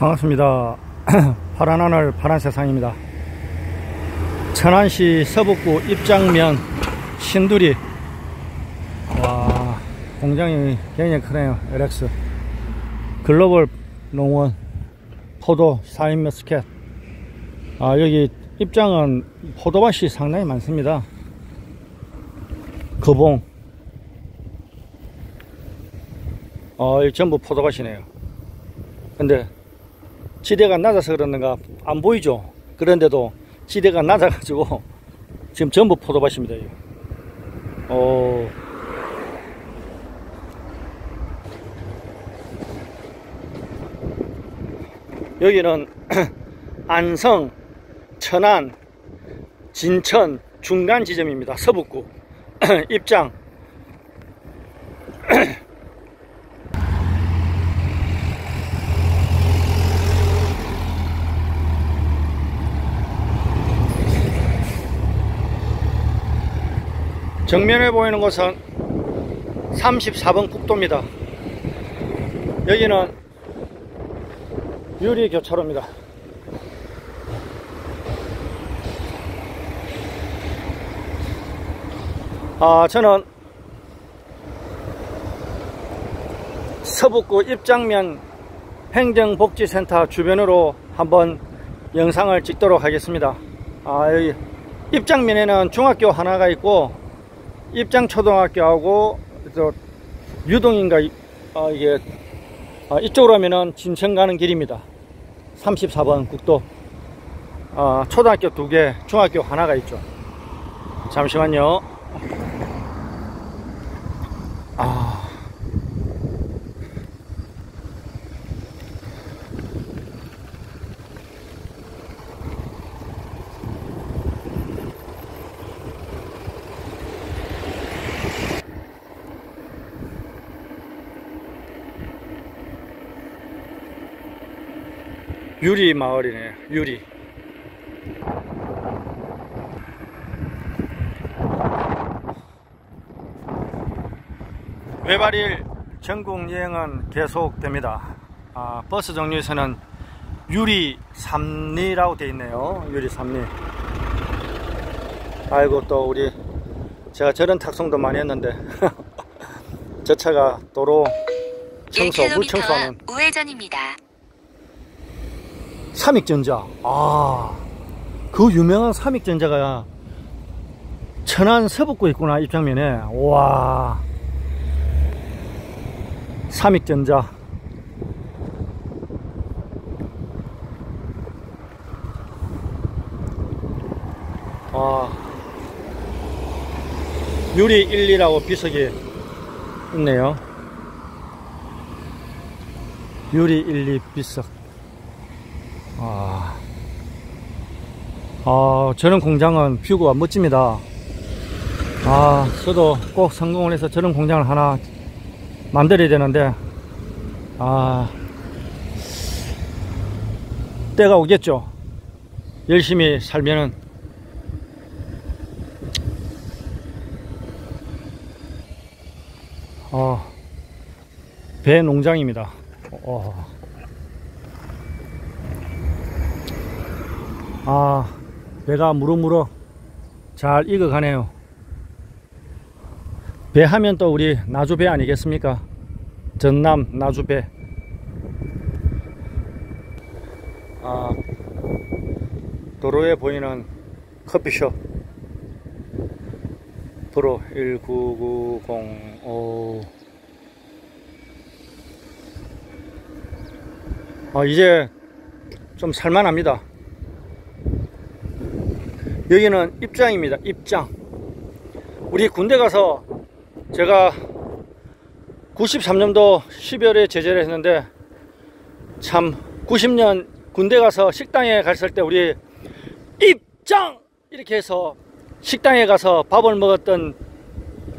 반갑습니다. 파란 하늘 파란 세상입니다. 천안시 서북구 입장면 신두리 와 공장이 굉장히 크네요. LX 글로벌 농원 포도 사인 머스켓 아 여기 입장은 포도밭이 상당히 많습니다. 거봉 어, 전부 포도밭이네요. 근데 지대가 낮아서 그러는가 안 보이죠? 그런데도 지대가 낮아 가지고 지금 전부 포도밭입니다. 어, 여기는 안성, 천안, 진천 중간 지점입니다. 서북구 입장 정면에 보이는 곳은 34번 국도입니다. 여기는 유리 교차로입니다. 아, 저는 서북구 입장면 행정복지센터 주변으로 한번 영상을 찍도록 하겠습니다. 아, 여기 입장면에는 중학교 하나가 있고 입장 초등학교하고 저 유동인가 어, 이게 어, 이쪽으로 하면은 진천 가는 길입니다. 34번 국도 어, 초등학교 두 개, 중학교 하나가 있죠. 잠시만요. 유리 마을이네 유리. 외발일 전국 여행은 계속됩니다. 아, 버스 정류에서는 유리 삼리라고 되어 있네요. 유리 삼리. 아이고 또 우리 제가 저런 탁송도 많이 했는데. 저 차가 도로 청소 물 청소하는. 우회전입니다. 삼익전자. 아, 그 유명한 삼익전자가 천안 서북구에 있구나, 입장면에. 와. 삼익전자. 아. 유리 1, 2라고 비석이 있네요. 유리 1, 2 비석. 아, 아, 저런 공장은 뷰가 멋집니다. 아, 저도 꼭 성공을 해서 저런 공장을 하나 만들어야 되는데, 아, 때가 오겠죠. 열심히 살면은. 어, 배 농장입니다. 어. 아 배가 무럭무럭 잘 익어가네요. 배 하면 또 우리 나주배 아니겠습니까? 전남 나주배. 아 도로에 보이는 커피숍. 프로 19905 아, 이제 좀 살만합니다 여기는 입장입니다. 입장. 우리 군대 가서 제가 93년도 12월에 제재를 했는데 참 90년 군대 가서 식당에 갔을 때 우리 입장 이렇게 해서 식당에 가서 밥을 먹었던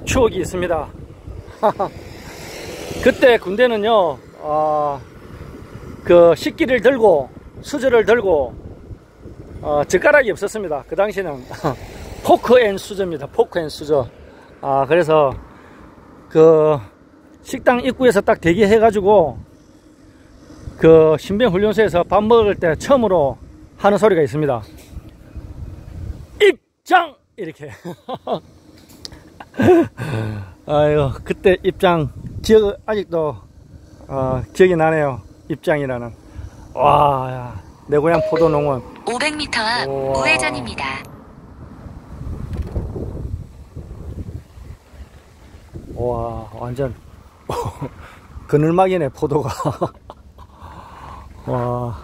추억이 있습니다. 그때 군대는요, 아, 그 식기를 들고 수저를 들고 어, 젓가락이 없었습니다. 그 당시는 포크 and 수저입니다. 포크 and 수저. 아, 그래서 그 식당 입구에서 딱 대기해가지고 그 신병 훈련소에서 밥 먹을 때 처음으로 하는 소리가 있습니다. 입장! 이렇게. 아유, 그때 입장, 기억, 아직도, 어, 기억이 나네요. 입장이라는. 와, 야, 내 고향 포도농원. 500m 앞 우와. 우회전입니다. 와, 완전, 그늘막이네, 포도가. 와.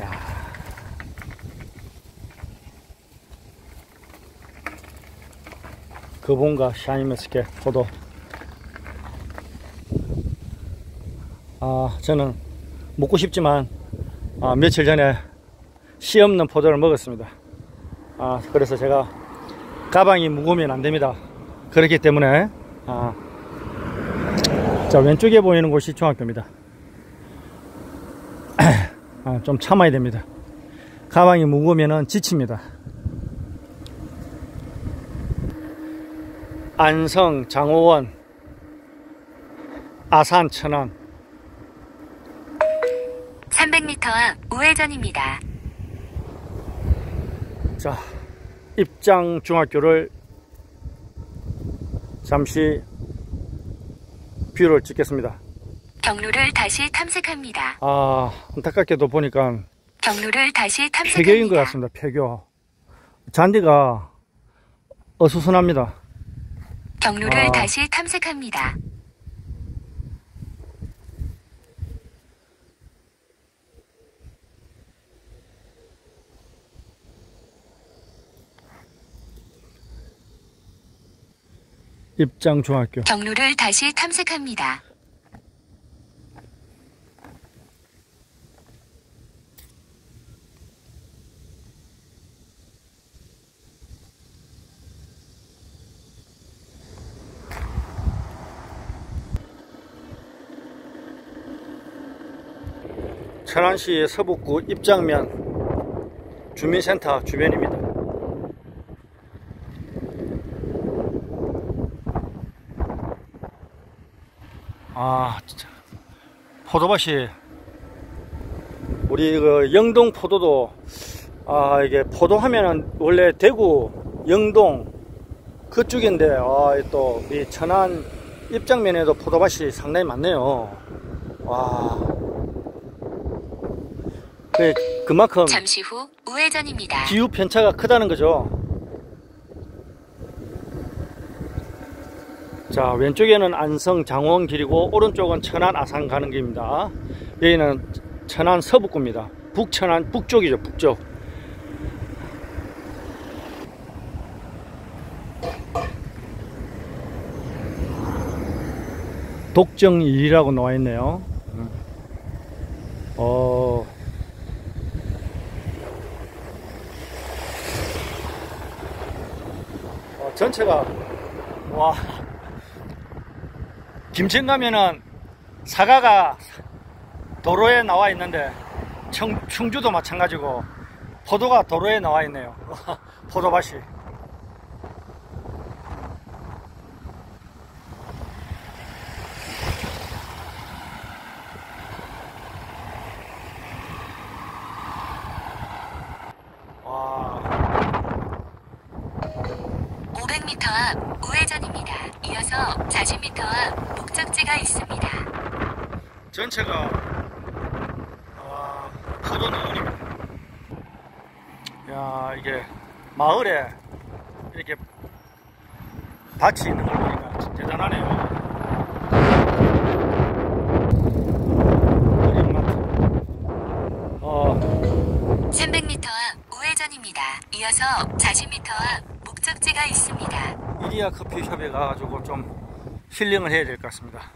야. 그본가 샤인머스켓 포도. 아, 저는 먹고 싶지만, 아, 며칠 전에 씨 없는 포도를 먹었습니다. 아, 그래서 제가 가방이 무거우면 안 됩니다. 그렇기 때문에, 아, 자, 왼쪽에 보이는 곳이 중학교입니다. 아, 좀 참아야 됩니다. 가방이 무거우면 지칩니다. 안성, 장호원, 아산, 천안. 300m 앞 우회전입니다. 자, 입장 중학교를 잠시 view를 찍겠습니다. 경로를 다시 탐색합니다. 아, 안타깝게도 보니까 경로를 다시 탐색합니다. 폐교인 것 같습니다. 폐교. 잔디가 어수선합니다. 경로를 아. 다시 탐색합니다. 입장 중학교. 경로를 다시 탐색합니다. 천안시 서북구 입장면 주민센터 주변입니다. 아, 진짜. 포도밭이, 우리 그 영동 포도도, 아, 이게 포도 하면은 원래 대구, 영동, 그쪽인데, 아, 또, 이 천안 입장면에도 포도밭이 상당히 많네요. 와. 그, 그만큼 잠시 후 우회전입니다. 기후 편차가 크다는 거죠. 자, 왼쪽에는 안성 장원 길이고 오른쪽은 천안 아산 가는 길입니다. 여기는 천안 서북구입니다. 북천안 북쪽이죠, 북쪽. 독정 1이라고 나와 있네요. 어, 어, 전체가 와 김천 가면은 사과가 도로에 나와 있는데 청, 충주도 마찬가지고 포도가 도로에 나와 있네요. 포도밭이 와 500m 앞 우회전입니다. 이어서 40m 앞 목적지가 있습니다. 전체가 와 포도 농원입니다. 야 이게 마을에 이렇게 밭이 있는 걸 보니까 대단하네요. 어 300m 앞 우회전입니다. 이어서 40m 앞 목적지가 있습니다. 이리아 커피숍에 가가지고 좀 힐링을 해야 될 것 같습니다.